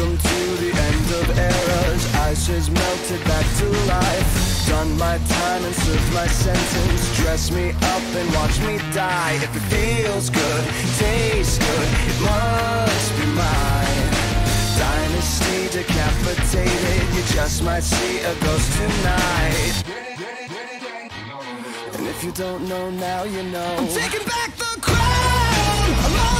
Welcome to the end of eras. Ashes melted back to life. Done my time and served my sentence. Dress me up and watch me die. If it feels good, tastes good, it must be mine. Dynasty decapitated. You just might see a ghost tonight. And if you don't know now, you know. I'm taking back the crown.